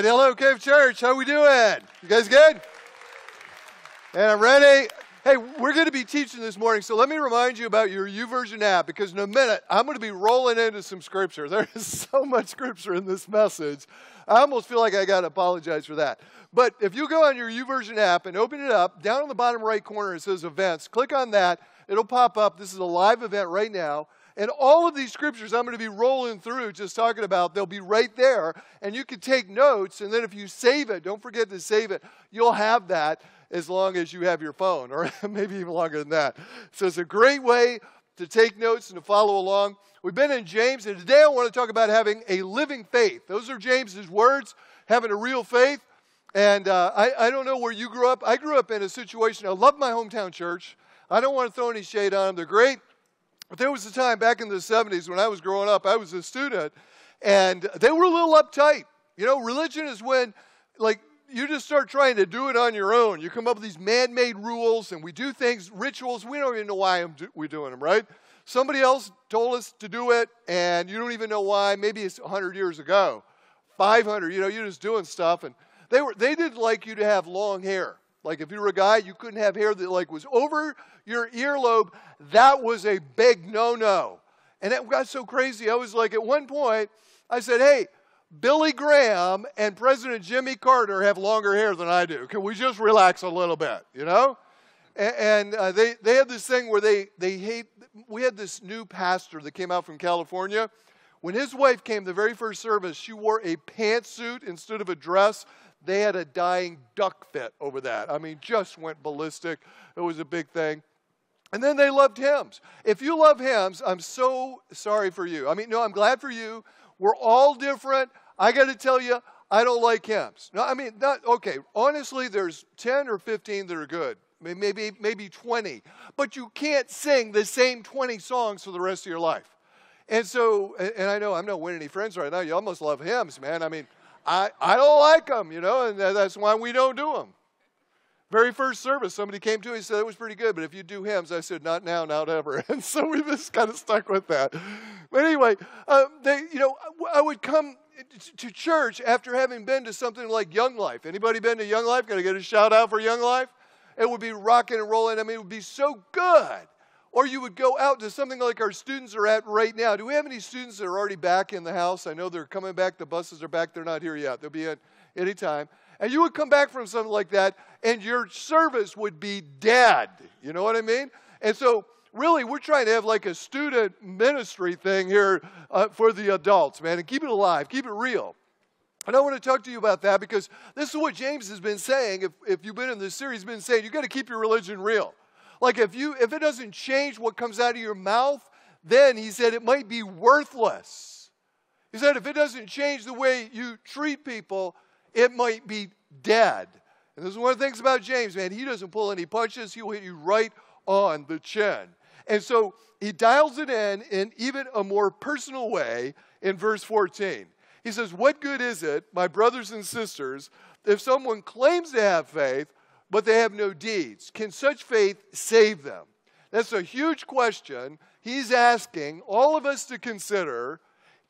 Right, hello, Cove Church. How we doing? You guys good? And I'm ready. Hey, we're going to be teaching this morning, so let me remind you about your YouVersion app because in a minute I'm going to be rolling into some scripture. There is so much scripture in this message. I almost feel like I got to apologize for that. But if you go on your YouVersion app and open it up, down in the bottom right corner it says events. Click on that. It'll pop up. This is a live event right now. And all of these scriptures I'm going to be rolling through, just talking about, they'll be right there. And you can take notes. And then if you save it, don't forget to save it, you'll have that as long as you have your phone, or maybe even longer than that. So it's a great way to take notes and to follow along. We've been in James, and today I want to talk about having a living faith. Those are James's words, having a real faith. And uh, I, I don't know where you grew up. I grew up in a situation, I love my hometown church. I don't want to throw any shade on them. They're great. But there was a time back in the 70s when I was growing up, I was a student, and they were a little uptight. You know, religion is when, like, you just start trying to do it on your own. You come up with these man made rules, and we do things, rituals. We don't even know why we're doing them, right? Somebody else told us to do it, and you don't even know why. Maybe it's 100 years ago, 500. You know, you're just doing stuff. And they, were, they didn't like you to have long hair. Like if you were a guy, you couldn't have hair that like was over your earlobe. That was a big no-no. And it got so crazy. I was like, at one point, I said, hey, Billy Graham and President Jimmy Carter have longer hair than I do. Can we just relax a little bit, you know? And, and uh, they, they had this thing where they, they hate, we had this new pastor that came out from California. When his wife came the very first service, she wore a pantsuit instead of a dress they had a dying duck fit over that. I mean, just went ballistic. It was a big thing. And then they loved hymns. If you love hymns, I'm so sorry for you. I mean, no, I'm glad for you. We're all different. I got to tell you, I don't like hymns. No, I mean, not, okay, honestly, there's 10 or 15 that are good. Maybe, maybe 20. But you can't sing the same 20 songs for the rest of your life. And so, and I know I'm not winning any friends right now. You almost love hymns, man. I mean, I, I don't like them, you know, and that's why we don't do them. Very first service, somebody came to me and said it was pretty good, but if you do hymns, I said not now, not ever. And so we just kind of stuck with that. But anyway, uh, they, you know, I would come to church after having been to something like Young Life. Anybody been to Young Life? Got to get a shout out for Young Life. It would be rocking and rolling. I mean, it would be so good. Or you would go out to something like our students are at right now. Do we have any students that are already back in the house? I know they're coming back. The buses are back. They're not here yet. They'll be at any time. And you would come back from something like that, and your service would be dead. You know what I mean? And so, really, we're trying to have like a student ministry thing here uh, for the adults, man, and keep it alive, keep it real. And I want to talk to you about that because this is what James has been saying. If, if you've been in this series, been saying you've got to keep your religion real. Like if you if it doesn't change what comes out of your mouth, then he said it might be worthless. He said if it doesn't change the way you treat people, it might be dead. And this is one of the things about James, man. He doesn't pull any punches. He'll hit you right on the chin. And so he dials it in in even a more personal way in verse 14. He says, What good is it, my brothers and sisters, if someone claims to have faith but they have no deeds. Can such faith save them? That's a huge question. He's asking all of us to consider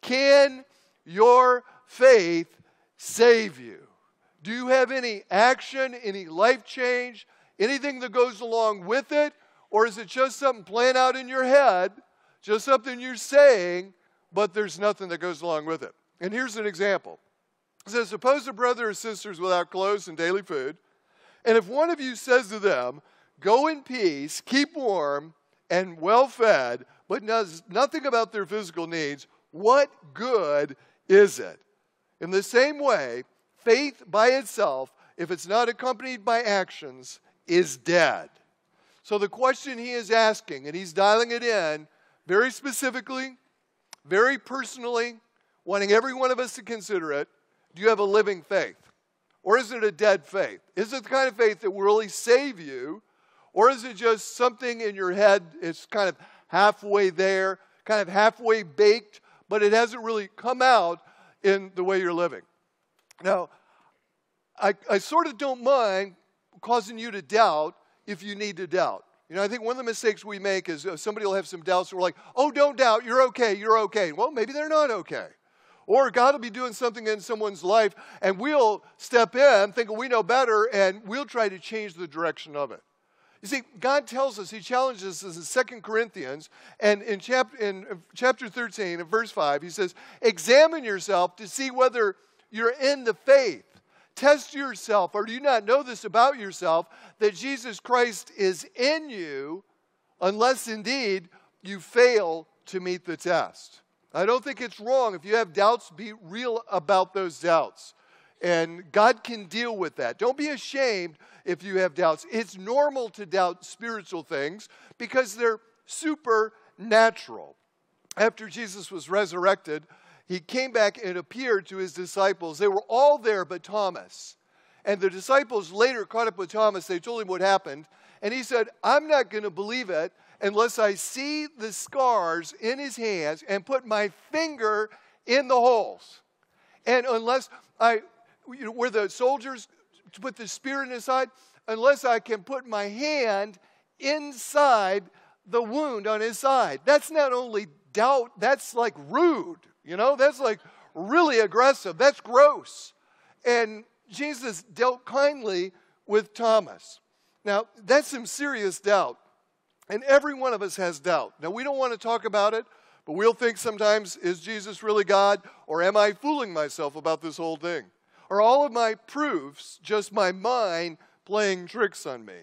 can your faith save you? Do you have any action, any life change, anything that goes along with it? Or is it just something playing out in your head, just something you're saying, but there's nothing that goes along with it? And here's an example. It says, Suppose a brother or sister is without clothes and daily food and if one of you says to them, Go in peace, keep warm and well fed, but knows nothing about their physical needs, what good is it? In the same way, faith by itself, if it's not accompanied by actions, is dead. So the question he is asking, and he's dialing it in very specifically, very personally, wanting every one of us to consider it do you have a living faith? Or is it a dead faith? Is it the kind of faith that will really save you? Or is it just something in your head? It's kind of halfway there, kind of halfway baked, but it hasn't really come out in the way you're living. Now, I, I sort of don't mind causing you to doubt if you need to doubt. You know, I think one of the mistakes we make is uh, somebody will have some doubts, and we're like, oh, don't doubt, you're okay, you're okay. Well, maybe they're not okay. Or God will be doing something in someone's life, and we'll step in thinking oh, we know better, and we'll try to change the direction of it. You see, God tells us, He challenges us in 2 Corinthians, and in, chap- in chapter 13, in verse 5, He says, Examine yourself to see whether you're in the faith. Test yourself, or do you not know this about yourself, that Jesus Christ is in you, unless indeed you fail to meet the test. I don't think it's wrong. If you have doubts, be real about those doubts. And God can deal with that. Don't be ashamed if you have doubts. It's normal to doubt spiritual things because they're supernatural. After Jesus was resurrected, he came back and appeared to his disciples. They were all there but Thomas. And the disciples later caught up with Thomas. They told him what happened. And he said, I'm not going to believe it unless I see the scars in his hands and put my finger in the holes. And unless I, you know, where the soldiers put the spear in his side, unless I can put my hand inside the wound on his side. That's not only doubt, that's like rude, you know, that's like really aggressive, that's gross. And Jesus dealt kindly with Thomas. Now, that's some serious doubt. And every one of us has doubt. Now, we don't want to talk about it, but we'll think sometimes, is Jesus really God? Or am I fooling myself about this whole thing? Are all of my proofs just my mind playing tricks on me?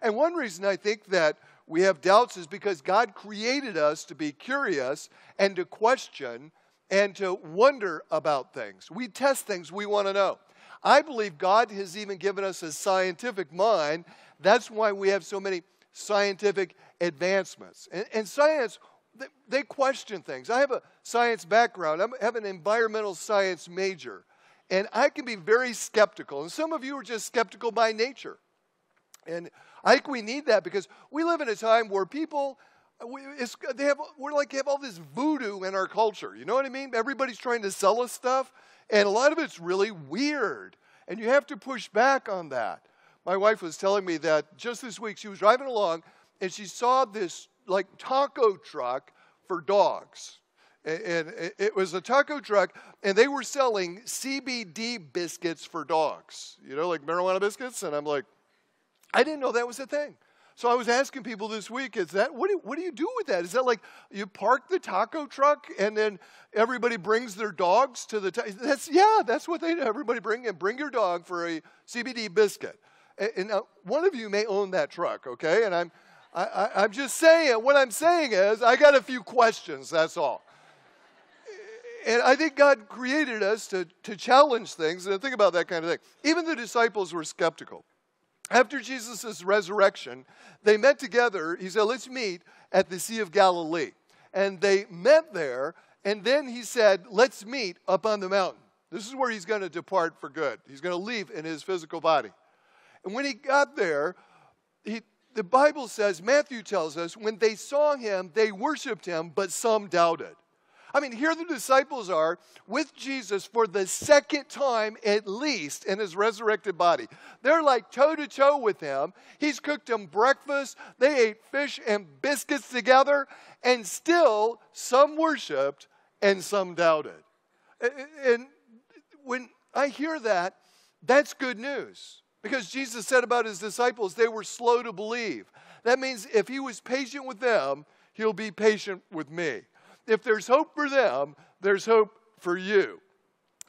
And one reason I think that we have doubts is because God created us to be curious and to question and to wonder about things. We test things we want to know. I believe God has even given us a scientific mind. That's why we have so many scientific advancements. And, and science, they, they, question things. I have a science background, I have an environmental science major. And I can be very skeptical. And some of you are just skeptical by nature. And I think we need that because we live in a time where people, we, they have, we're like, have all this voodoo in our culture. You know what I mean? Everybody's trying to sell us stuff. And a lot of it's really weird. And you have to push back on that. My wife was telling me that just this week she was driving along and she saw this like taco truck for dogs and it was a taco truck, and they were selling CBD biscuits for dogs, you know, like marijuana biscuits. And I'm like, I didn't know that was a thing. So I was asking people this week, is that, what do, what do you do with that? Is that like you park the taco truck and then everybody brings their dogs to the, ta- that's, yeah, that's what they do. Everybody bring and bring your dog for a CBD biscuit. And, now one of you may own that truck, okay? And I'm, I, I, I'm just saying, what I'm saying is I got a few questions, that's all and I think God created us to, to challenge things and think about that kind of thing. Even the disciples were skeptical. After Jesus' resurrection, they met together. He said, Let's meet at the Sea of Galilee. And they met there, and then he said, Let's meet up on the mountain. This is where he's going to depart for good. He's going to leave in his physical body. And when he got there, he, the Bible says, Matthew tells us, when they saw him, they worshiped him, but some doubted. I mean, here the disciples are with Jesus for the second time at least in his resurrected body. They're like toe to toe with him. He's cooked them breakfast, they ate fish and biscuits together, and still some worshiped and some doubted. And when I hear that, that's good news. Because Jesus said about his disciples, they were slow to believe. That means if he was patient with them, he'll be patient with me if there's hope for them, there's hope for you.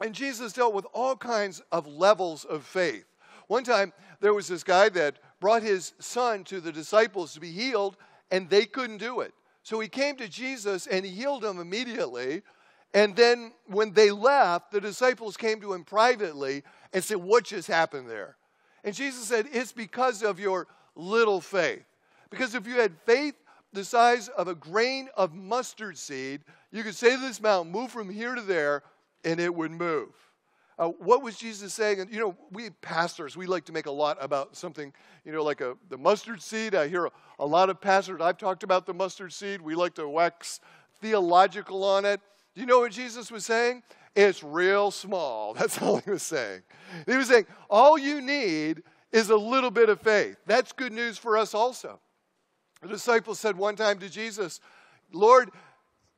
And Jesus dealt with all kinds of levels of faith. One time, there was this guy that brought his son to the disciples to be healed, and they couldn't do it. So he came to Jesus and he healed him immediately. And then when they left, the disciples came to him privately and said, What just happened there? And Jesus said, It's because of your little faith. Because if you had faith the size of a grain of mustard seed, you could say to this mountain, move from here to there, and it would move. Uh, what was Jesus saying? And you know, we pastors, we like to make a lot about something, you know, like a, the mustard seed. I hear a, a lot of pastors, I've talked about the mustard seed. We like to wax theological on it. Do you know what Jesus was saying? It's real small. That's all he was saying. He was saying, all you need is a little bit of faith. That's good news for us also. The disciples said one time to Jesus, Lord,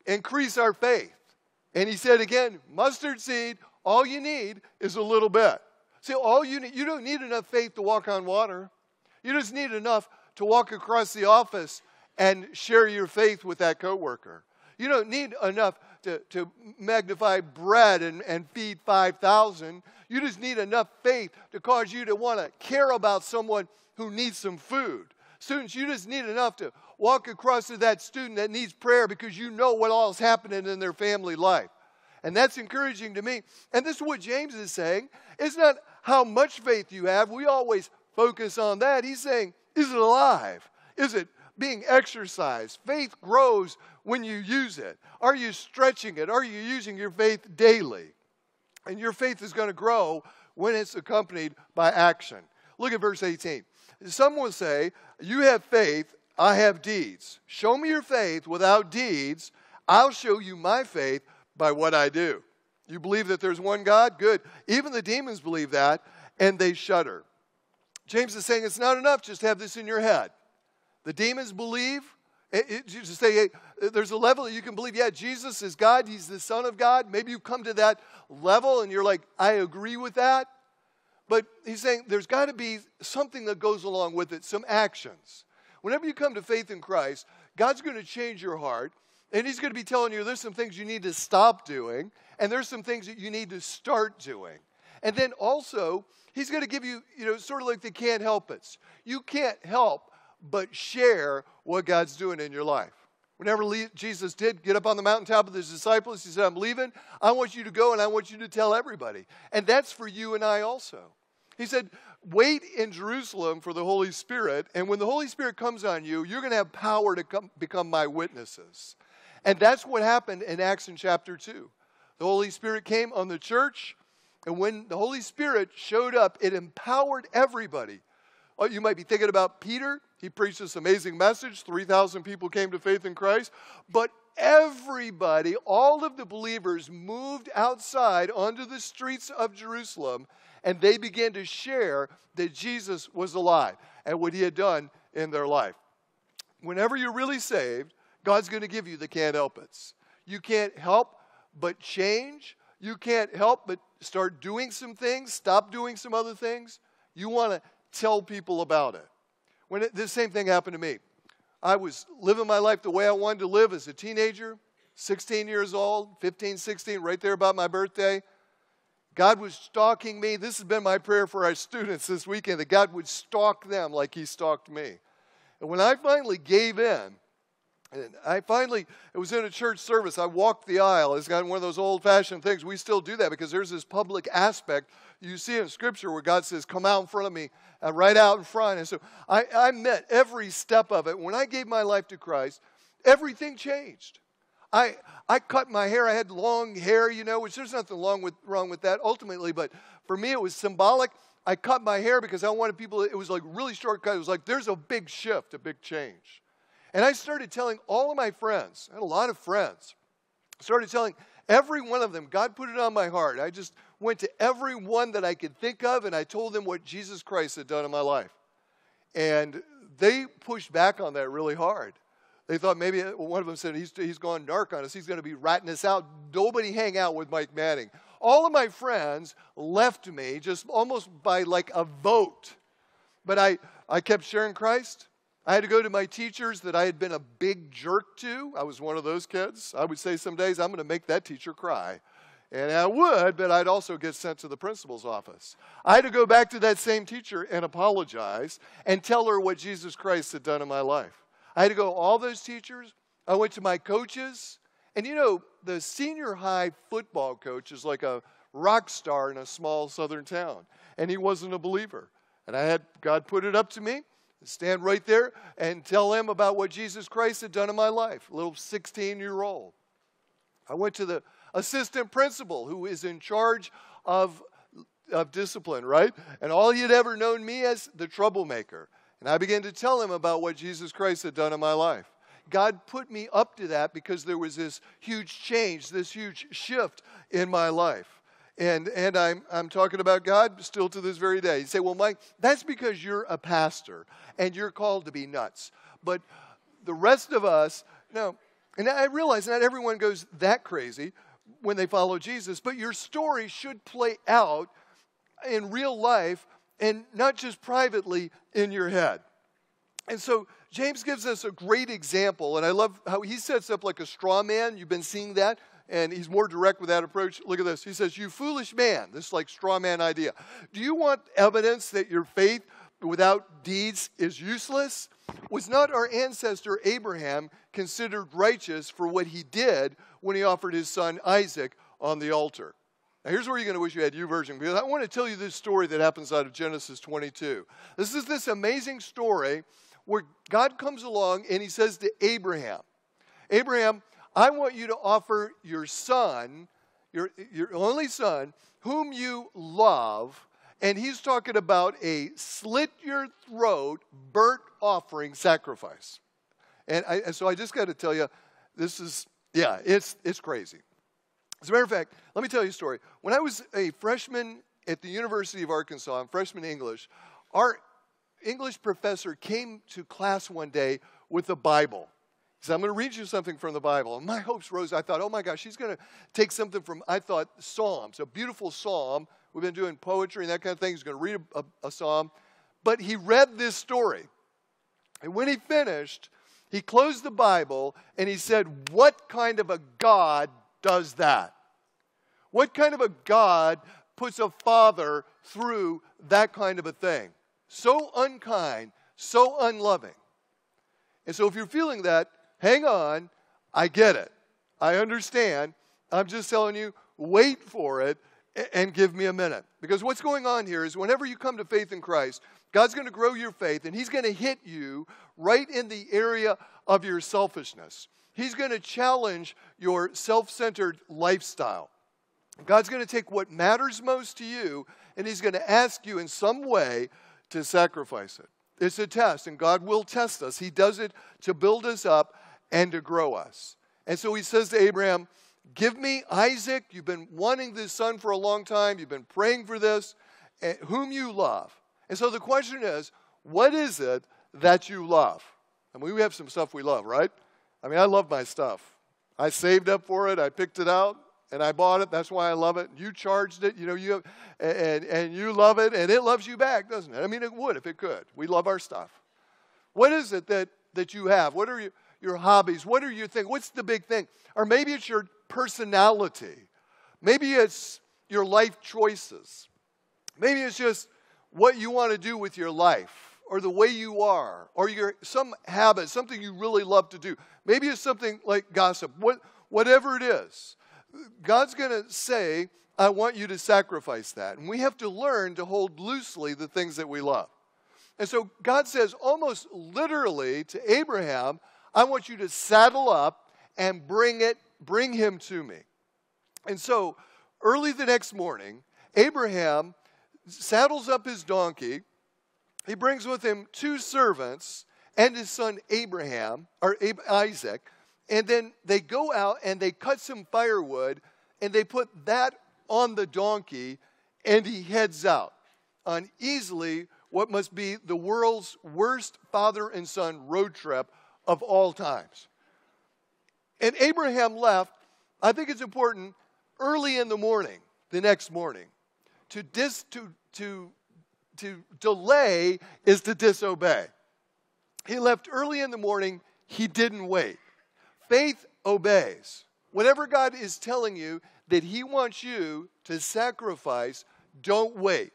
increase our faith. And he said again, mustard seed, all you need is a little bit. See, all you need, you don't need enough faith to walk on water. You just need enough to walk across the office and share your faith with that coworker. You don't need enough to, to magnify bread and, and feed 5,000. You just need enough faith to cause you to want to care about someone who needs some food. Students, you just need enough to walk across to that student that needs prayer because you know what all is happening in their family life. And that's encouraging to me. And this is what James is saying. It's not how much faith you have. We always focus on that. He's saying, is it alive? Is it being exercised? Faith grows when you use it. Are you stretching it? Are you using your faith daily? And your faith is going to grow when it's accompanied by action. Look at verse 18. Some will say, You have faith, I have deeds. Show me your faith without deeds. I'll show you my faith by what I do. You believe that there's one God? Good. Even the demons believe that, and they shudder. James is saying it's not enough just to have this in your head. The demons believe. It, it, just say hey, there's a level that you can believe, yeah, Jesus is God, He's the Son of God. Maybe you come to that level and you're like, I agree with that. But he's saying there's got to be something that goes along with it, some actions. Whenever you come to faith in Christ, God's going to change your heart, and He's going to be telling you there's some things you need to stop doing, and there's some things that you need to start doing. And then also, He's going to give you, you know, sort of like the can't help it. You can't help but share what God's doing in your life. Whenever Jesus did get up on the mountaintop with his disciples, he said, I'm leaving. I want you to go and I want you to tell everybody. And that's for you and I also. He said, Wait in Jerusalem for the Holy Spirit. And when the Holy Spirit comes on you, you're going to have power to come, become my witnesses. And that's what happened in Acts in chapter 2. The Holy Spirit came on the church. And when the Holy Spirit showed up, it empowered everybody. Oh, you might be thinking about Peter. He preached this amazing message. 3,000 people came to faith in Christ. But everybody, all of the believers, moved outside onto the streets of Jerusalem and they began to share that Jesus was alive and what he had done in their life. Whenever you're really saved, God's going to give you the can't help it. You can't help but change. You can't help but start doing some things, stop doing some other things. You want to tell people about it. When it, the same thing happened to me. I was living my life the way I wanted to live as a teenager, 16 years old, 15, 16, right there about my birthday. God was stalking me. This has been my prayer for our students this weekend that God would stalk them like He stalked me. And when I finally gave in, and I finally, it was in a church service. I walked the aisle. It's got one of those old fashioned things. We still do that because there's this public aspect you see in Scripture where God says, Come out in front of me, uh, right out in front. And so I, I met every step of it. When I gave my life to Christ, everything changed. I, I cut my hair. I had long hair, you know, which there's nothing wrong with, wrong with that ultimately. But for me, it was symbolic. I cut my hair because I wanted people, it was like really short cut. It was like, there's a big shift, a big change. And I started telling all of my friends, I had a lot of friends, started telling every one of them, God put it on my heart. I just went to every one that I could think of and I told them what Jesus Christ had done in my life. And they pushed back on that really hard. They thought maybe one of them said he's, he's gone dark on us. He's going to be ratting us out. Nobody hang out with Mike Madding. All of my friends left me just almost by like a vote. But I, I kept sharing Christ. I had to go to my teachers that I had been a big jerk to. I was one of those kids. I would say some days I'm going to make that teacher cry. And I would, but I'd also get sent to the principal's office. I had to go back to that same teacher and apologize and tell her what Jesus Christ had done in my life. I had to go to all those teachers. I went to my coaches. And you know, the senior high football coach is like a rock star in a small southern town. And he wasn't a believer. And I had God put it up to me stand right there and tell him about what Jesus Christ had done in my life, a little 16 year old. I went to the assistant principal who is in charge of, of discipline, right? And all he had ever known me as the troublemaker. And I began to tell him about what Jesus Christ had done in my life. God put me up to that because there was this huge change, this huge shift in my life. And, and I'm, I'm talking about God still to this very day. You say, well, Mike, that's because you're a pastor and you're called to be nuts. But the rest of us, no. And I realize not everyone goes that crazy, when they follow Jesus, but your story should play out in real life and not just privately in your head. And so James gives us a great example, and I love how he sets up like a straw man. You've been seeing that, and he's more direct with that approach. Look at this. He says, You foolish man, this is like straw man idea. Do you want evidence that your faith without deeds is useless? Was not our ancestor Abraham considered righteous for what he did when he offered his son Isaac on the altar? Now, here's where you're going to wish you had YouVersion because I want to tell you this story that happens out of Genesis 22. This is this amazing story where God comes along and he says to Abraham, Abraham, I want you to offer your son, your, your only son, whom you love. And he's talking about a slit your throat, burnt offering sacrifice. And, I, and so I just got to tell you, this is, yeah, it's, it's crazy. As a matter of fact, let me tell you a story. When I was a freshman at the University of Arkansas, I'm freshman English, our English professor came to class one day with a Bible. Said, I'm going to read you something from the Bible. And my hopes rose. I thought, oh my gosh, she's going to take something from, I thought, Psalms, a beautiful psalm. We've been doing poetry and that kind of thing. He's going to read a, a, a psalm. But he read this story. And when he finished, he closed the Bible and he said, What kind of a God does that? What kind of a God puts a father through that kind of a thing? So unkind, so unloving. And so if you're feeling that, hang on. I get it. I understand. I'm just telling you, wait for it and give me a minute. Because what's going on here is whenever you come to faith in Christ, God's going to grow your faith and He's going to hit you right in the area of your selfishness. He's going to challenge your self centered lifestyle. God's going to take what matters most to you and He's going to ask you in some way to sacrifice it. It's a test, and God will test us. He does it to build us up and to grow us. And so He says to Abraham, Give me Isaac. You've been wanting this son for a long time, you've been praying for this, eh, whom you love. And so the question is, what is it that you love? I mean, we have some stuff we love, right? I mean, I love my stuff. I saved up for it, I picked it out, and I bought it. That's why I love it. You charged it, you know, you have, and and you love it, and it loves you back, doesn't it? I mean, it would if it could. We love our stuff. What is it that that you have? What are your your hobbies? What are your things? What's the big thing? Or maybe it's your personality. Maybe it's your life choices. Maybe it's just what you want to do with your life or the way you are or your some habit, something you really love to do. Maybe it's something like gossip. What, whatever it is. God's going to say, I want you to sacrifice that. And we have to learn to hold loosely the things that we love. And so God says, almost literally to Abraham, I want you to saddle up and bring it, bring him to me. And so early the next morning, Abraham saddles up his donkey. He brings with him two servants and his son Abraham, or Isaac. And then they go out and they cut some firewood and they put that on the donkey and he heads out on easily what must be the world's worst father and son road trip of all times. And Abraham left, I think it's important, early in the morning, the next morning. To, dis, to, to, to delay is to disobey. He left early in the morning, he didn't wait. Faith obeys. Whatever God is telling you that He wants you to sacrifice, don't wait.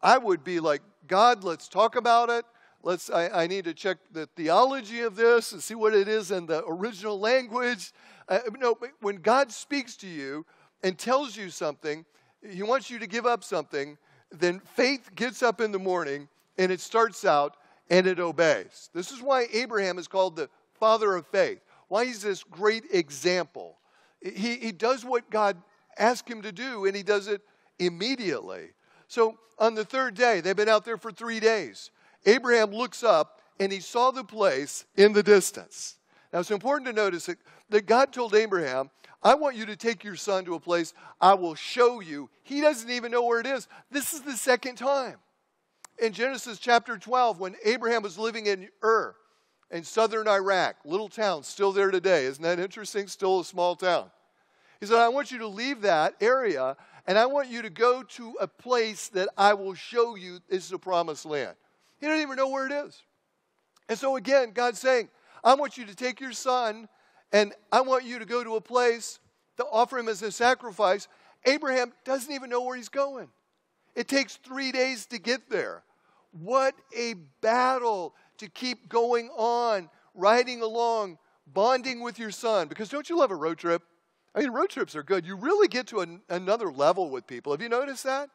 I would be like, God, let's talk about it. Let's, I, I need to check the theology of this and see what it is in the original language. Uh, no, when God speaks to you and tells you something, He wants you to give up something, then faith gets up in the morning and it starts out and it obeys. This is why Abraham is called the father of faith why he's this great example. He, he does what God asked him to do, and he does it immediately. So on the third day, they've been out there for three days. Abraham looks up and he saw the place in the distance. Now it's important to notice that, that God told Abraham, I want you to take your son to a place I will show you. He doesn't even know where it is. This is the second time. In Genesis chapter 12, when Abraham was living in Ur, in southern Iraq, little town, still there today. Isn't that interesting? Still a small town. He said, I want you to leave that area and I want you to go to a place that I will show you This is the promised land. He doesn't even know where it is. And so again, God's saying, I want you to take your son and I want you to go to a place to offer him as a sacrifice. Abraham doesn't even know where he's going. It takes three days to get there. What a battle to keep going on, riding along, bonding with your son. Because don't you love a road trip? I mean, road trips are good. You really get to an, another level with people. Have you noticed that?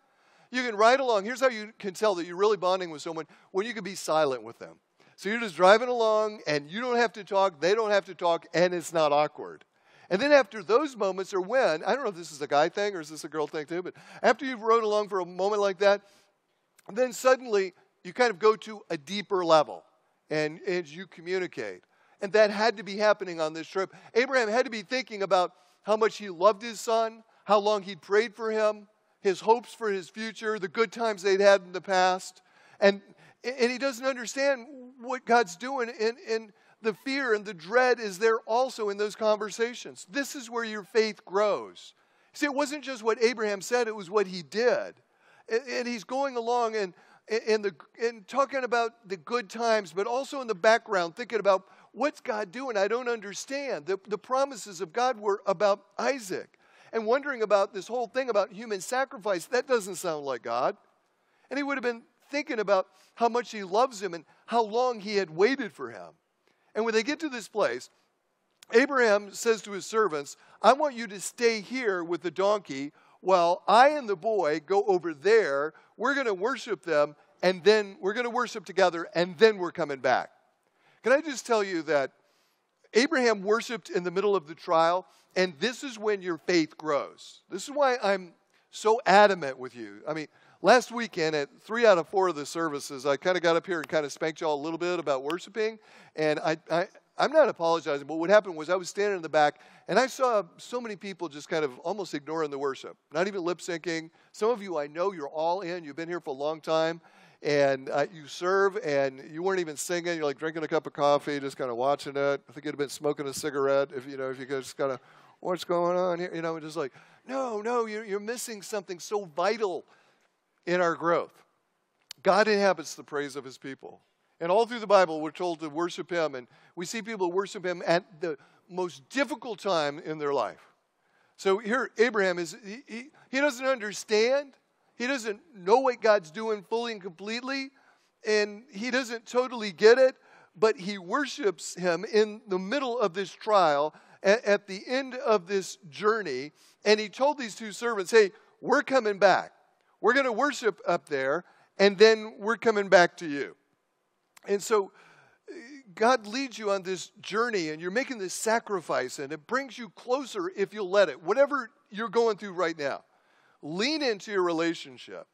You can ride along. Here's how you can tell that you're really bonding with someone when you can be silent with them. So you're just driving along and you don't have to talk, they don't have to talk, and it's not awkward. And then after those moments are when, I don't know if this is a guy thing or is this a girl thing too, but after you've rode along for a moment like that, then suddenly you kind of go to a deeper level and as you communicate. And that had to be happening on this trip. Abraham had to be thinking about how much he loved his son, how long he'd prayed for him, his hopes for his future, the good times they'd had in the past. And, and he doesn't understand what God's doing. And, and the fear and the dread is there also in those conversations. This is where your faith grows. See, it wasn't just what Abraham said, it was what he did. And, and he's going along and, and, the, and talking about the good times, but also in the background, thinking about what's God doing? I don't understand. The, the promises of God were about Isaac. And wondering about this whole thing about human sacrifice, that doesn't sound like God. And he would have been thinking about how much he loves him and how long he had waited for him. And when they get to this place, Abraham says to his servants, I want you to stay here with the donkey while I and the boy go over there. We're going to worship them, and then we're going to worship together, and then we're coming back. Can I just tell you that Abraham worshiped in the middle of the trial, and this is when your faith grows. This is why I'm so adamant with you. I mean, last weekend at three out of four of the services, I kind of got up here and kind of spanked y'all a little bit about worshiping, and I, I I'm not apologizing, but what happened was I was standing in the back and I saw so many people just kind of almost ignoring the worship, not even lip syncing. Some of you I know you're all in, you've been here for a long time, and uh, you serve and you weren't even singing you're like drinking a cup of coffee just kind of watching it. I think you'd have been smoking a cigarette if you know if you could just kind of what's going on here? You know just like no no you're, you're missing something so vital in our growth. God inhabits the praise of his people. And all through the bible we're told to worship him and we see people worship him at the most difficult time in their life. So here abraham is he, he, he doesn't understand he doesn't know what God's doing fully and completely, and he doesn't totally get it, but he worships him in the middle of this trial, at, the end of this journey. And he told these two servants, Hey, we're coming back. We're going to worship up there, and then we're coming back to you. And so God leads you on this journey, and you're making this sacrifice, and it brings you closer if you'll let it, whatever you're going through right now. Lean into your relationship.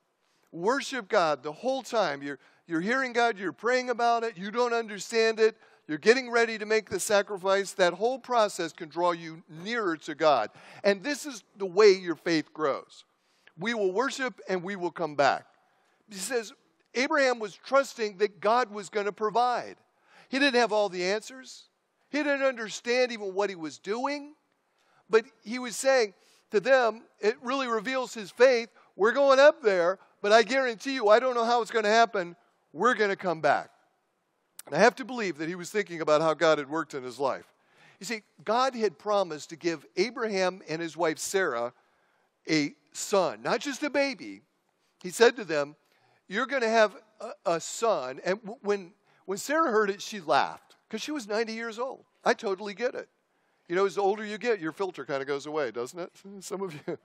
Worship God the whole time. You're, you're hearing God, you're praying about it, you don't understand it, you're getting ready to make the sacrifice. That whole process can draw you nearer to God. And this is the way your faith grows. We will worship and we will come back. He says, Abraham was trusting that God was going to provide. He didn't have all the answers, he didn't understand even what he was doing, but he was saying, to them, it really reveals his faith. We're going up there, but I guarantee you, I don't know how it's going to happen. We're going to come back. And I have to believe that he was thinking about how God had worked in his life. You see, God had promised to give Abraham and his wife Sarah a son, not just a baby. He said to them, You're going to have a, a son. And when, when Sarah heard it, she laughed because she was 90 years old. I totally get it. You know, as older you get, your filter kind of goes away, doesn't it? Some of you,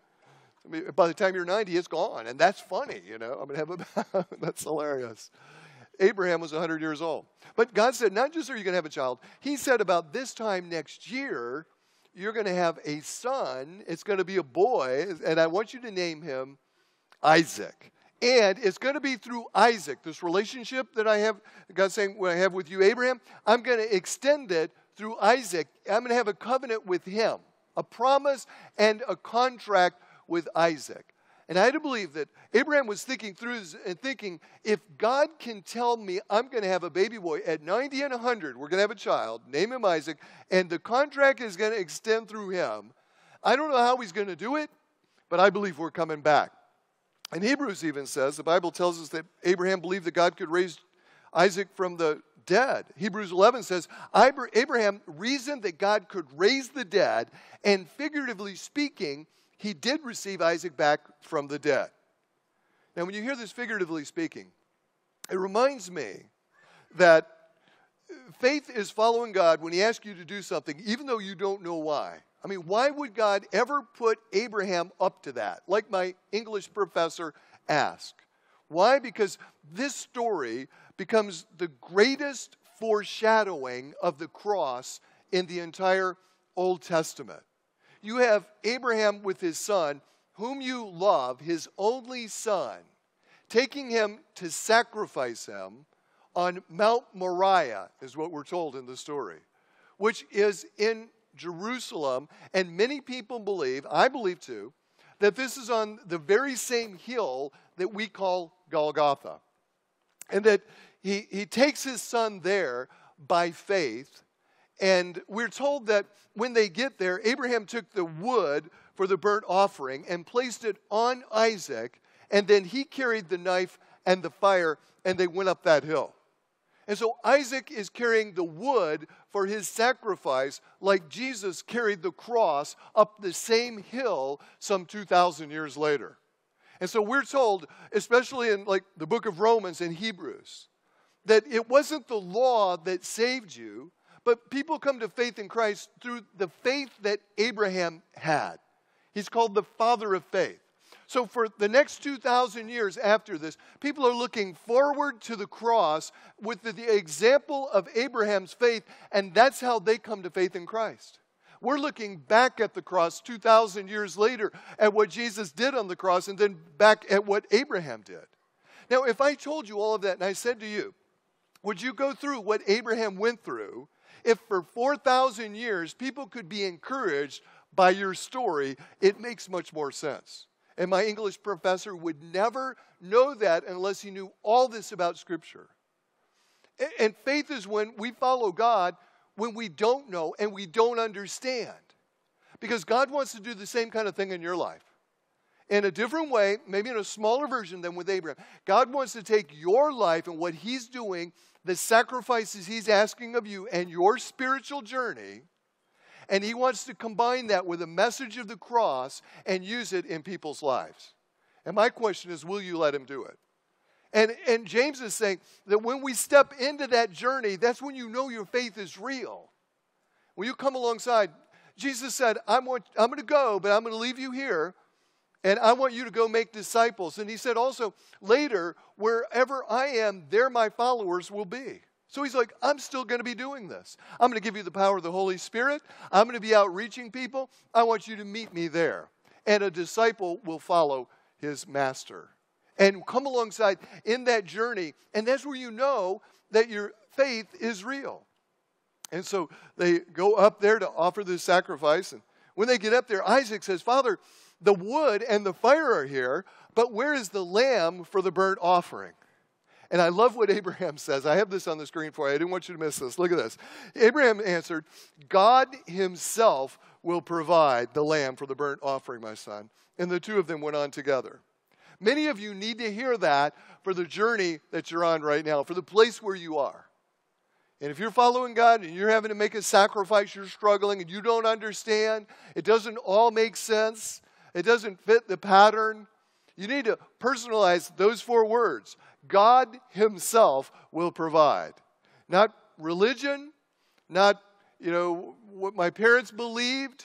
I mean, by the time you're 90, it's gone. And that's funny, you know. I mean, have a, that's hilarious. Abraham was 100 years old. But God said, not just are you going to have a child, He said, about this time next year, you're going to have a son. It's going to be a boy, and I want you to name him Isaac. And it's going to be through Isaac, this relationship that I have, God saying, what I have with you, Abraham, I'm going to extend it through Isaac, I'm going to have a covenant with him, a promise and a contract with Isaac. And I had to believe that Abraham was thinking through and thinking, if God can tell me I'm going to have a baby boy at 90 and 100, we're going to have a child, name him Isaac, and the contract is going to extend through him, I don't know how he's going to do it, but I believe we're coming back. And Hebrews even says, the Bible tells us that Abraham believed that God could raise Isaac from the dead. Hebrews 11 says, Abraham reasoned that God could raise the dead, and figuratively speaking, he did receive Isaac back from the dead. Now, when you hear this figuratively speaking, it reminds me that faith is following God when He asks you to do something, even though you don't know why. I mean, why would God ever put Abraham up to that? Like my English professor asked. Why? Because this story becomes the greatest foreshadowing of the cross in the entire Old Testament. You have Abraham with his son, whom you love, his only son, taking him to sacrifice him on Mount Moriah, is what we're told in the story, which is in Jerusalem. And many people believe, I believe too, that this is on the very same hill that we call Golgotha. And that he, he takes his son there by faith. And we're told that when they get there, Abraham took the wood for the burnt offering and placed it on Isaac. And then he carried the knife and the fire, and they went up that hill. And so Isaac is carrying the wood for his sacrifice, like Jesus carried the cross up the same hill some 2,000 years later. And so we're told, especially in like the book of Romans and Hebrews, that it wasn't the law that saved you, but people come to faith in Christ through the faith that Abraham had. He's called the father of faith. So, for the next 2,000 years after this, people are looking forward to the cross with the, the, example of Abraham's faith, and that's how they come to faith in Christ. We're looking back at the cross 2,000 years later at what Jesus did on the cross, and then back at what Abraham did. Now, if I told you all of that and I said to you, would you go through what Abraham went through if for 4,000 years people could be encouraged by your story? It makes much more sense. And my English professor would never know that unless he knew all this about Scripture. And faith is when we follow God when we don't know and we don't understand. Because God wants to do the same kind of thing in your life. In a different way, maybe in a smaller version than with Abraham. God wants to take your life and what He's doing, the sacrifices He's asking of you, and your spiritual journey, and he wants to combine that with a message of the cross and use it in people's lives. And my question is will you let him do it? And, and James is saying that when we step into that journey, that's when you know your faith is real. When you come alongside, Jesus said, I'm, I'm going to go, but I'm going to leave you here, and I want you to go make disciples. And he said also, later, wherever I am, there my followers will be. So he's like, I'm still going to be doing this. I'm going to give you the power of the Holy Spirit. I'm going to be out reaching people. I want you to meet me there. And a disciple will follow his master and come alongside in that journey. And that's where you know that your faith is real. And so they go up there to offer this sacrifice. And when they get up there, Isaac says, Father, the wood and the fire are here, but where is the lamb for the burnt offering? And I love what Abraham says. I have this on the screen for you. I didn't want you to miss this. Look at this. Abraham answered, God himself will provide the lamb for the burnt offering, my son. And the two of them went on together. Many of you need to hear that for the journey that you're on right now, for the place where you are. And if you're following God and you're having to make a sacrifice, you're struggling and you don't understand, it doesn't all make sense, it doesn't fit the pattern, you need to personalize those four words God Himself will provide. Not religion, not, you know, what my parents believed,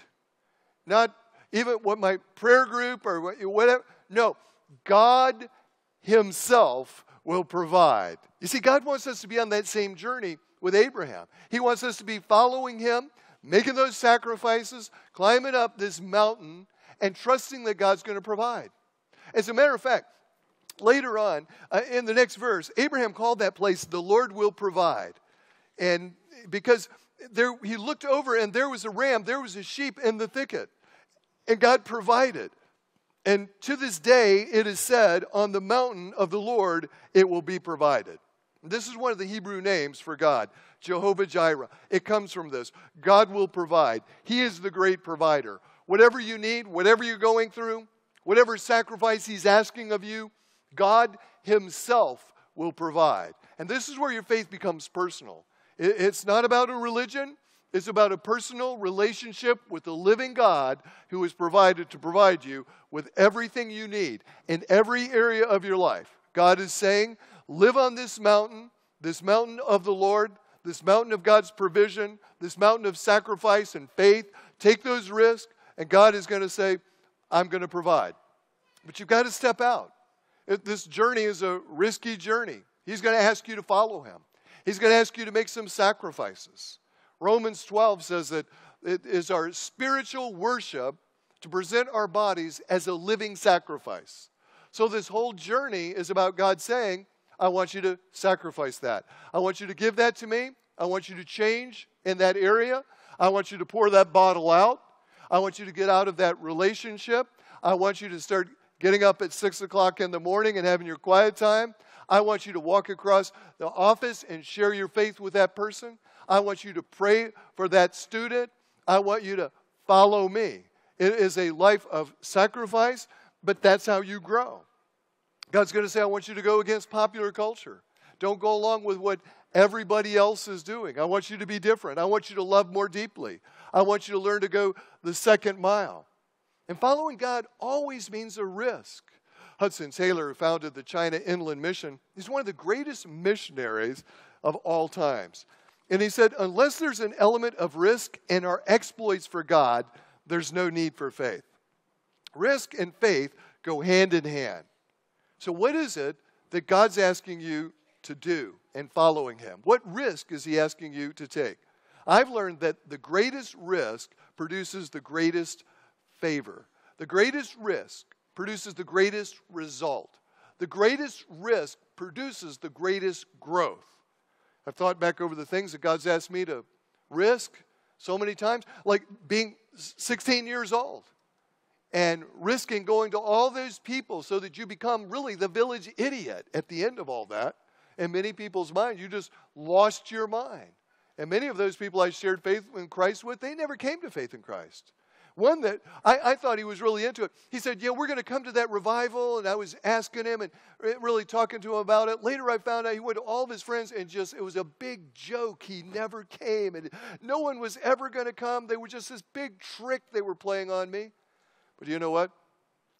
not even what my prayer group or whatever. No, God Himself will provide. You see, God wants us to be on that same journey with Abraham. He wants us to be following Him, making those sacrifices, climbing up this mountain, and trusting that God's going to provide. As a matter of fact, later on uh, in the next verse, Abraham called that place the Lord will provide. And because there, he looked over and there was a ram, there was a sheep in the thicket, and God provided. And to this day, it is said, on the mountain of the Lord it will be provided. This is one of the Hebrew names for God, Jehovah Jireh. It comes from this God will provide. He is the great provider. whatever you need, whatever you're going through, whatever sacrifice He's asking of you, God Himself will provide. And this is where your faith becomes personal. It's not about a religion, it's about a personal relationship with the living God who is provided to provide you with everything you need in every area of your life. God is saying, live on this mountain, this mountain of the Lord, this mountain of God's provision, this mountain of sacrifice and faith. Take those risks, and God is going to say, I'm going to provide. But you've got to step out. This journey is a risky journey. He's going to ask you to follow him. He's going to ask you to make some sacrifices. Romans 12 says that it is our spiritual worship to present our bodies as a living sacrifice. So, this whole journey is about God saying, I want you to sacrifice that. I want you to give that to me. I want you to change in that area. I want you to pour that bottle out. I want you to get out of that relationship. I want you to start getting up at 6 o'clock in the morning and having your quiet time. I want you to walk across the office and share your faith with that person. I want you to pray for that student. I want you to follow me. It is a life of sacrifice, but that's how you grow. God's going to say, I want you to go against popular culture. Don't go along with what everybody else is doing. I want you to be different. I want you to love more deeply. I want you to learn to go the second mile. And following God always means a risk. Hudson Taylor, who founded the China Inland Mission, he's one of the greatest missionaries of all times. And he said, unless there's an element of risk in our exploits for God, there's no need for faith. Risk and faith go hand in hand. So, what is it that God's asking you to do in following Him? What risk is He asking you to take? I've learned that the greatest risk produces the greatest favor. The greatest risk produces the greatest result. The greatest risk produces the greatest growth. I've thought back over the things that God's asked me to risk so many times, like being 16 years old and risking going to all those people so that you become really the village idiot at the end of all that. In many people's minds, you just lost your mind. And many of those people I shared faith in Christ with, they never came to faith in Christ. One that I, I thought he was really into it. He said, Yeah, we're going to come to that revival. And I was asking him and eh, really talking to him about it. Later, I found out he went to all of his friends and just, it was a big joke. He never came. And no one was ever going to come. They were just this big trick they were playing on me. But you know what?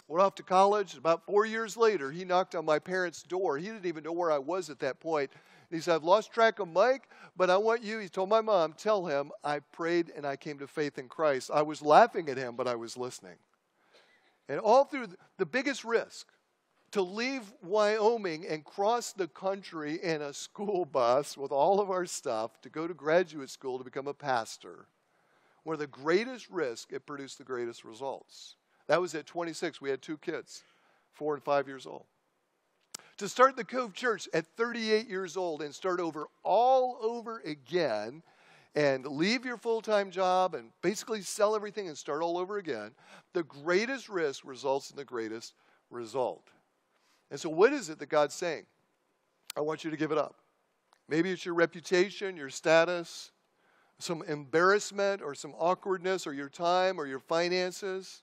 Went off to college. About four years later, he knocked on my parents' door. He didn't even know where I was at that point. He said, I've lost track of Mike, but I want you, he told my mom, tell him I prayed and I came to faith in Christ. I was laughing at him, but I was listening. And all through the biggest risk to leave Wyoming and cross the country in a school bus with all of our stuff to go to graduate school to become a pastor, where the greatest risk, it produced the greatest results. That was at 26. We had two kids, four and five years old to start the Cove Church at 38 years old and start over all over again and leave your full time job and basically sell everything and start all over again, the greatest risk results in the greatest result. And so, what is it that God's saying? I want you to give it up. Maybe it's your reputation, your status, some embarrassment or some awkwardness or your time or your finances.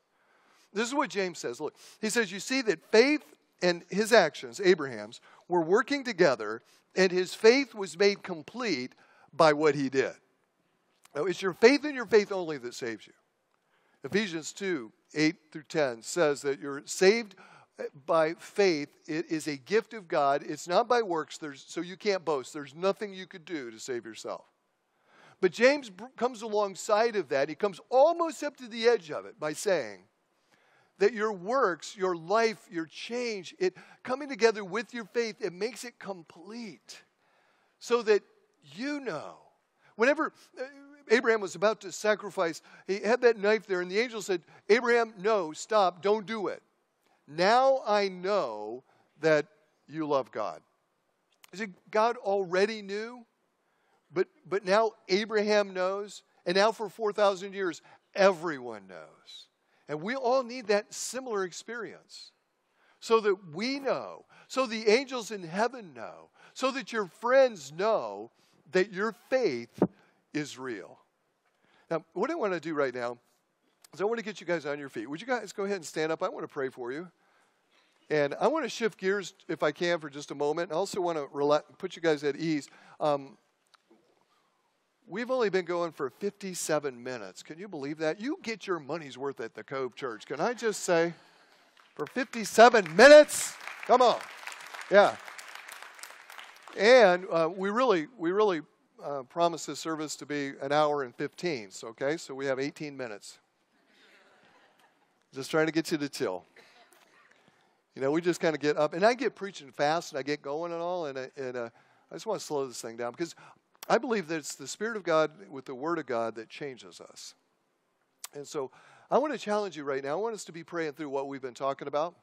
This is what James says. Look, he says, You see that faith and his actions, Abraham's, were working together, and his faith was made complete by what he did. Now, it's your faith and your faith only that saves you. Ephesians 2 8 through 10 says that you're saved eh, by faith. It is a gift of God. It's not by works, there's, so you can't boast. There's nothing you could do to save yourself. But James comes alongside of that. He comes almost up to the edge of it by saying, that your works, your life, your change, it coming together with your faith, it makes it complete. So that you know. Whenever uh, Abraham was about to sacrifice, he had that knife there, and the angel said, Abraham, no, stop, don't do it. Now I know that you love God. Is it God already knew? But, but now Abraham knows, and now for 4,000 years, everyone knows. And we all need that similar experience so that we know, so the angels in heaven know, so that your friends know that your faith is real. Now, what I want to do right now is I want to get you guys on your feet. Would you guys go ahead and stand up? I want to pray for you. And I want to shift gears, if I can, for just a moment. I also want to put you guys at ease. Um, we've only been going for 57 minutes. Can you believe that? You get your money's worth at the Cove Church. Can I just say, for 57 minutes? Come on. Yeah. And uh, we really, we really uh, promised this service to be an hour and 15. So, okay, so we have 18 minutes. Just trying to get you to chill. You know, we just kind of get up, and I get preaching fast, and I get going and all, and, and uh, I just want to slow this thing down because I believe that it's the Spirit of God with the Word of God that changes us. And so I want to challenge you right now. I want us to be praying through what we've been talking about.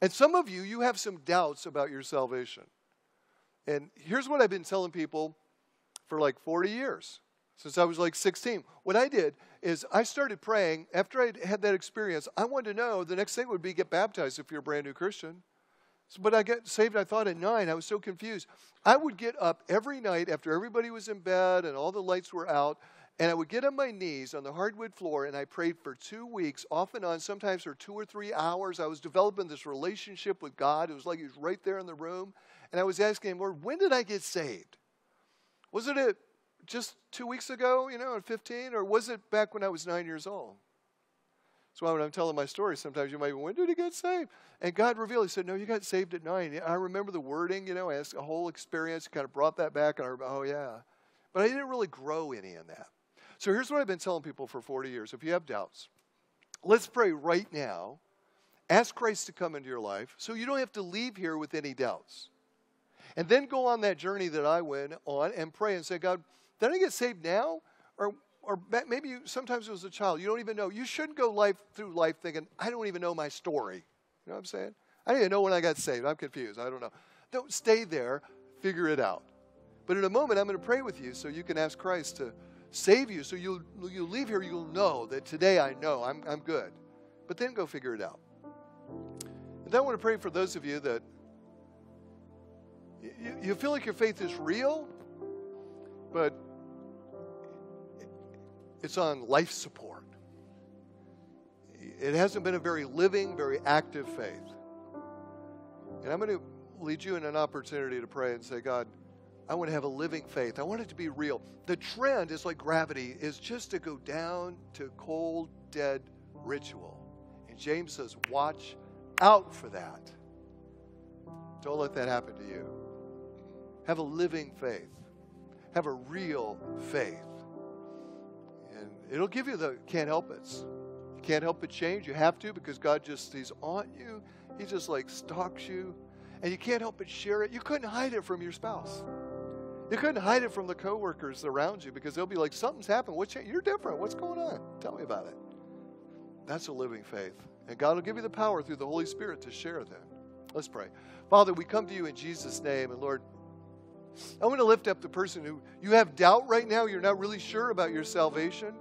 And some of you, you have some doubts about your salvation. And here's what I've been telling people for like 40 years since I was like 16. What I did is I started praying. After I had that experience, I wanted to know the next thing would be get baptized if you're a brand new Christian. So, but I got saved, I thought, at nine. I was so confused. I would get up every night after everybody was in bed and all the lights were out, and I would get on my knees on the hardwood floor and I prayed for two weeks, off and on, sometimes for two or three hours. I was developing this relationship with God. It was like He was right there in the room. And I was asking Him, Lord, when did I get saved? Was it a just two weeks ago, you know, at 15, or was it back when I was nine years old? So when I'm telling my story, sometimes you might be, when did he get saved? And God revealed, He said, no, you got saved at nine. I remember the wording, you know, as a whole experience, kind of brought that back, and I oh, yeah. But I didn't really grow any in that. So here's what I've been telling people for 40 years. If you have doubts, let's pray right now. Ask Christ to come into your life so you don't have to leave here with any doubts. And then go on that journey that I went on and pray and say, God, did I get saved now? Or, or maybe you, sometimes it was a child. You don't even know. You shouldn't go life through life thinking, I don't even know my story. You know what I'm saying? I didn't even know when I got saved. I'm confused. I don't know. Don't stay there. Figure it out. But in a moment, I'm going to pray with you so you can ask Christ to save you. So you'll, you'll leave here, you'll know that today I know I'm, I'm good. But then go figure it out. And then I want to pray for those of you that you, you feel like your faith is real, but it's on life support. It hasn't been a very living, very active faith. And I'm going to lead you in an opportunity to pray and say, God, I want to have a living faith. I want it to be real. The trend is like gravity, is just to go down to cold, dead ritual. And James says, watch out for that. Don't let that happen to you. Have a living faith. Have a real faith. It'll give you the can't help it. You can't help but change. You have to because God just, He's on you. He just like stalks you. And you can't help but share it. You couldn't hide it from your spouse. You couldn't hide it from the coworkers around you because they'll be like, something's happened. What's you're different. What's going on? Tell me about it. That's a living faith. And God will give you the power through the Holy Spirit to share that. Let's pray. Father, we come to you in Jesus' name. And Lord, I want to lift up the person who you have doubt right now. You're not really sure about your salvation.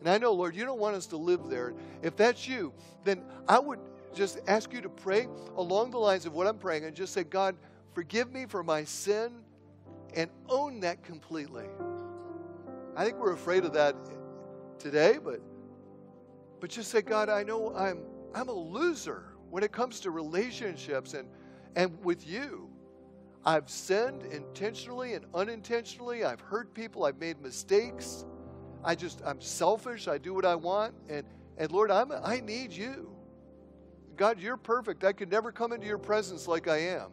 And I know, Lord, you don't want us to live there. If that's you, then I would just ask you to pray along the lines of what I'm praying and just say, God, forgive me for my sin and own that completely. I think we're afraid of that today, but but just say, God, I know I'm I'm a loser when it comes to relationships and and with you. I've sinned intentionally and unintentionally. I've hurt people. I've made mistakes. I just I'm selfish. I do what I want and and Lord, I'm I need you. God, you're perfect. I could never come into your presence like I am.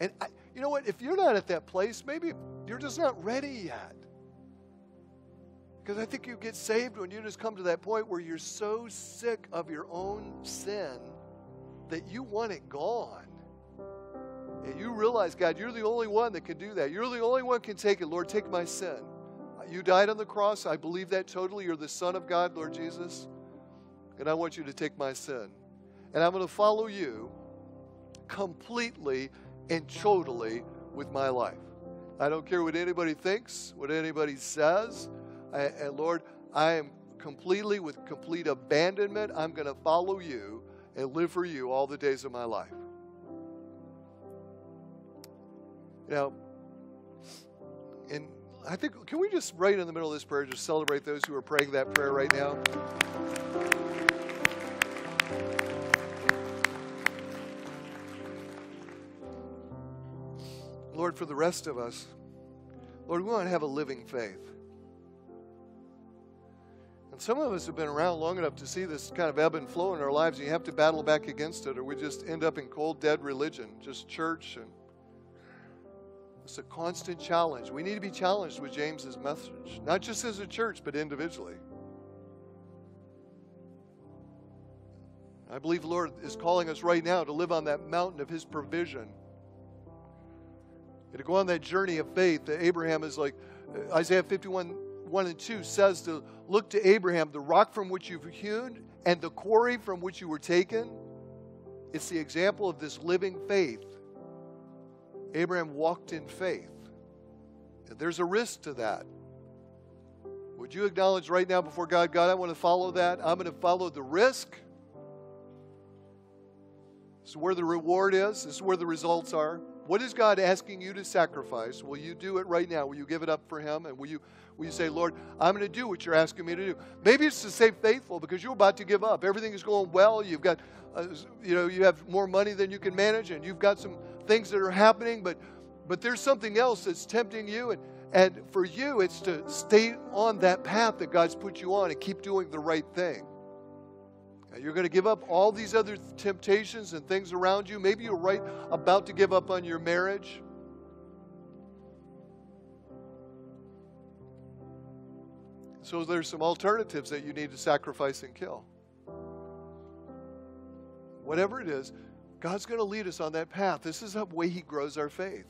And I, you know what? If you're not at that place, maybe you're just not ready yet. Because I think you get saved when you just come to that point where you're so sick of your own sin that you want it gone. And you realize, God, you're the only one that can do that. You're the only one can take it. Lord, take my sin. You died on the cross. I believe that totally. You're the Son of God, Lord Jesus. And I want you to take my sin. And I'm going to follow you completely and totally with my life. I don't care what anybody thinks, what anybody says. I, and Lord, I am completely, with complete abandonment, I'm going to follow you and live for you all the days of my life. Now, and I think, can we just, right in the middle of this prayer, just celebrate those who are praying that prayer right now? Lord, for the rest of us, Lord, we want to have a living faith. And some of us have been around long enough to see this kind of ebb and flow in our lives, and you have to battle back against it, or we just end up in cold, dead religion, just church. And it's a constant challenge. We need to be challenged with James's message, not just as a church, but individually. I believe the Lord is calling us right now to live on that mountain of His provision. And to go on that journey of faith that Abraham is like, uh, Isaiah 51 1 and 2 says to look to Abraham, the rock from which you've hewn and the quarry from which you were taken. It's the example of this living faith. Abraham walked in faith. And there's a risk to that. Would you acknowledge right now before God, God, I want to follow that? I'm going to follow the risk. This is where the reward is, this is where the results are. What is God asking you to sacrifice? Will you do it right now? Will you give it up for Him? And will you, will you say, Lord, I'm going to do what you're asking me to do? Maybe it's to stay faithful because you're about to give up. Everything is going well. You've got, uh, you know, you have more money than you can manage, and you've got some things that are happening, but, but there's something else that's tempting you. And, and for you, it's to stay on that path that God's put you on and keep doing the right thing. You're going to give up all these other temptations and things around you. Maybe you're right about to give up on your marriage. So there's some alternatives that you need to sacrifice and kill. Whatever it is, God's going to lead us on that path. This is the way He grows our faith.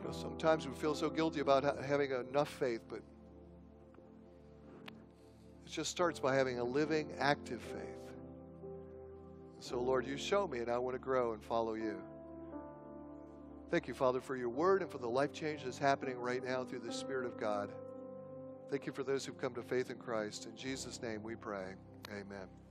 You know, sometimes we feel so guilty about having enough faith, but it just starts by having a living, active faith. So, Lord, you show me, and I want to grow and follow you. Thank you, Father, for your word and for the life change that's happening right now through the Spirit of God. Thank you for those who've come to faith in Christ. In Jesus' name we pray. Amen.